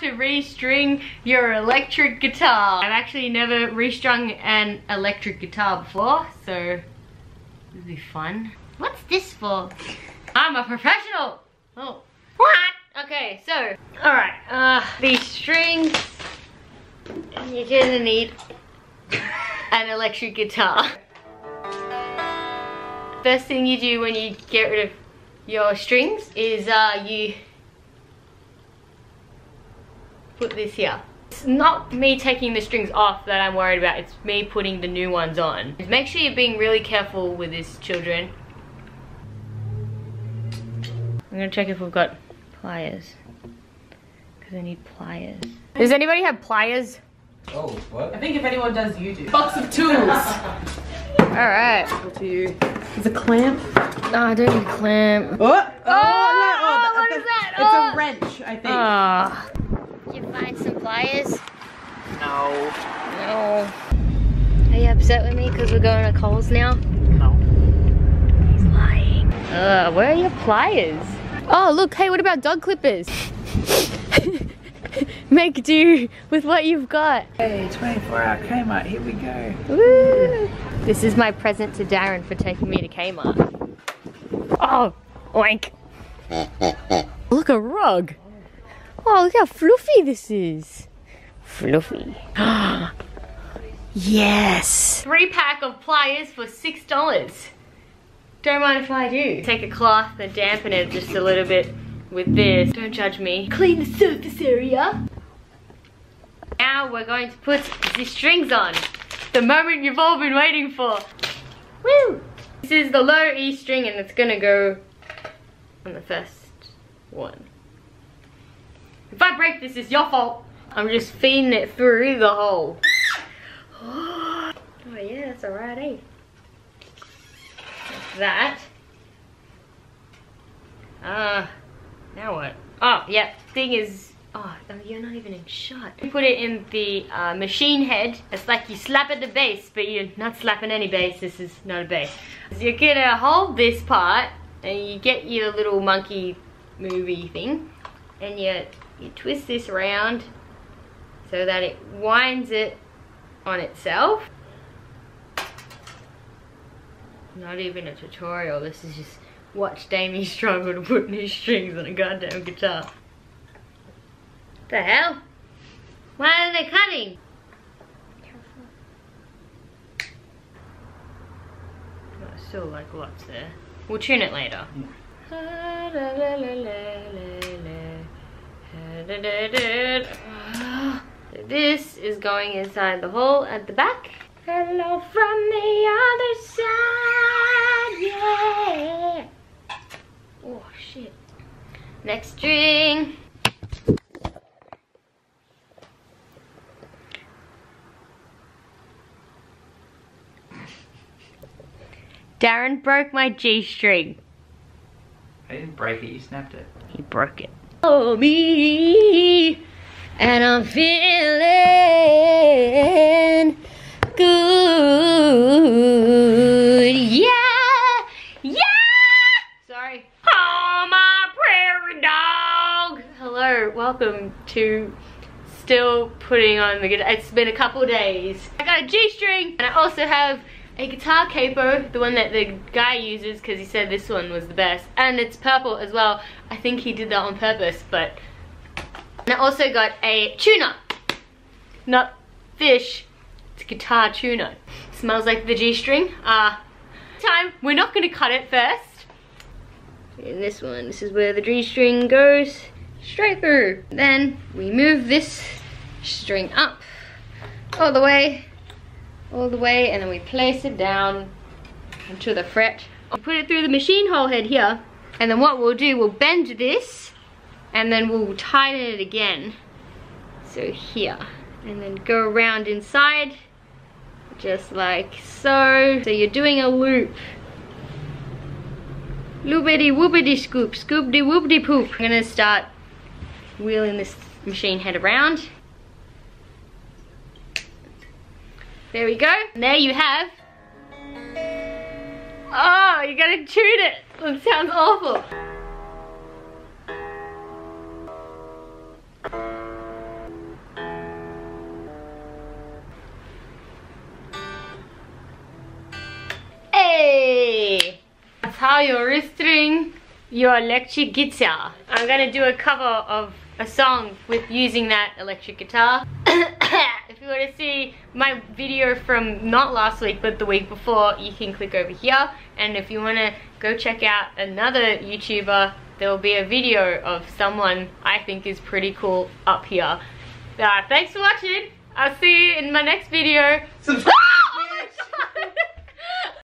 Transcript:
to restring your electric guitar. I've actually never restrung an electric guitar before, so this will be fun. What's this for? I'm a professional. Oh, what? Okay, so, all right, uh, these strings, you're gonna need an electric guitar. First thing you do when you get rid of your strings is uh, you put this here. It's not me taking the strings off that I'm worried about, it's me putting the new ones on. Make sure you're being really careful with this, children. I'm gonna check if we've got pliers. Because I need pliers. Does anybody have pliers? Oh, what? I think if anyone does, you do. Box of tools. Alright. to you. Is a clamp? No, I don't need a clamp. Oh, oh, Oh, no, what that- is that? It's Oh. a wrench, I think. Ah. Find some pliers? no. No. Are you upset with me because we're going to Coles now? No. He's lying. Uh, where are your pliers? Oh, look, hey, what about dog clippers? Make do with what you've got. Hey, 24 hour Kmart, here we go. Woo. This is my present to Darren for taking me to Kmart. Oh, oink. look, a rug. Oh, look how fluffy this is. Fluffy. yes. Three pack of pliers for six dollars. Don't mind if I do. Take a cloth and dampen it just a little bit with this. Don't judge me. Clean the surface area. Now we're going to put the strings on. The moment you've all been waiting for. Woo! This is the low E string and it's gonna go on the first one. If I break this, it's your fault. I'm just feeding it through the hole. Oh yeah, that's alright, eh? That. Ah, uh, now what? Oh, yeah, thing is, oh, oh, you're not even in shot. You put it in the uh, machine head. It's like you slap at the bass, but you're not slapping any bass. This is not a bass. So you're gonna hold this part, and you get your little monkey movie thing, and you, you twist this around so that it winds it on itself. Not even a tutorial, this is just watch Damie struggle to put new strings on a goddamn guitar. The hell? Why are they cutting? Oh, still like lots there. We'll tune it later. Mm. This is going inside the hole at the back. Hello from the other side, yeah. Oh shit. Next string. Darren broke my G string. I didn't break it, you snapped it. He broke it. Oh me, and I'm feeling good. Yeah, yeah. Sorry. Oh my prairie dog. Hello, welcome to still putting on the good. It's been a couple days. I got a G string, and I also have a guitar capo, the one that the guy uses because he said this one was the best. And it's purple as well. I think he did that on purpose, but... And I also got a tuner. Not fish, it's guitar tuner. Smells like the G string. Uh, time, we're not gonna cut it first. In this one, this is where the G string goes straight through. Then we move this string up all the way all the way and then we place it down into the fret. I'll put it through the machine hole head here and then what we'll do, we'll bend this and then we'll tighten it again. So here, and then go around inside just like so. So you're doing a loop. Loopity whoopity scoop, scoopty whoopity poop. I'm gonna start wheeling this machine head around. There we go. And there you have. Oh, you gotta tune it. That sounds awful. Hey! That's how you're registering your electric guitar. I'm gonna do a cover of a song with using that electric guitar. if you want to see my video from not last week but the week before, you can click over here. And if you want to go check out another YouTuber, there will be a video of someone I think is pretty cool up here. Uh, thanks for watching. I'll see you in my next video. Subscribe!